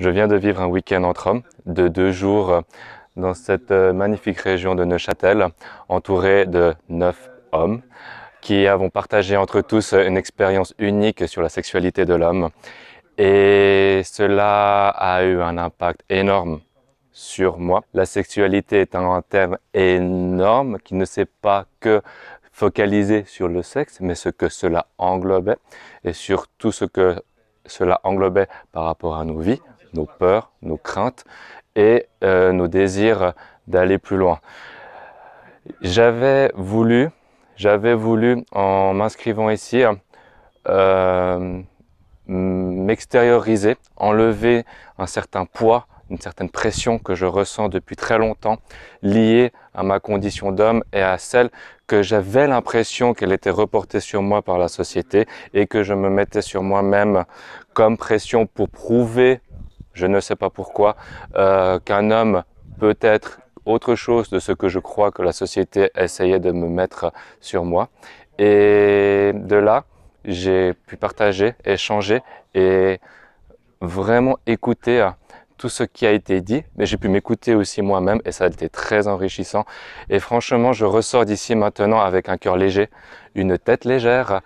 Je viens de vivre un week-end entre hommes de deux jours euh, dans cette euh, magnifique région de Neuchâtel, entouré de neuf hommes qui avons partagé entre tous une expérience unique sur la sexualité de l'homme. Et cela a eu un impact énorme sur moi. La sexualité est un thème énorme qui ne sait pas que focaliser sur le sexe, mais ce que cela englobait et sur tout ce que cela englobait par rapport à nos vies, nos peurs, nos craintes et euh, nos désirs d'aller plus loin. J'avais voulu, j'avais voulu en m'inscrivant ici, euh, m'extérioriser, enlever un certain poids, une certaine pression que je ressens depuis très longtemps, liée à ma condition d'homme et à celle que j'avais l'impression qu'elle était reportée sur moi par la société et que je me mettais sur moi-même comme pression pour prouver je ne sais pas pourquoi, euh, qu'un homme peut être autre chose de ce que je crois que la société essayait de me mettre sur moi. Et de là, j'ai pu partager, échanger et vraiment écouter tout ce qui a été dit, mais j'ai pu m'écouter aussi moi-même et ça a été très enrichissant. Et franchement, je ressors d'ici maintenant avec un cœur léger, une tête légère,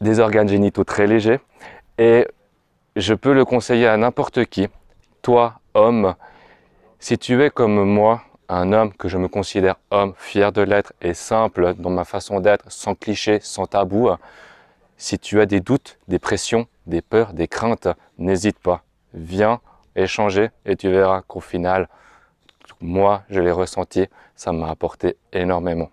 des organes génitaux très légers et je peux le conseiller à n'importe qui. Toi, homme, si tu es comme moi, un homme que je me considère homme, fier de l'être et simple dans ma façon d'être, sans cliché, sans tabou, si tu as des doutes, des pressions, des peurs, des craintes, n'hésite pas. Viens échanger et tu verras qu'au final, moi, je l'ai ressenti, ça m'a apporté énormément.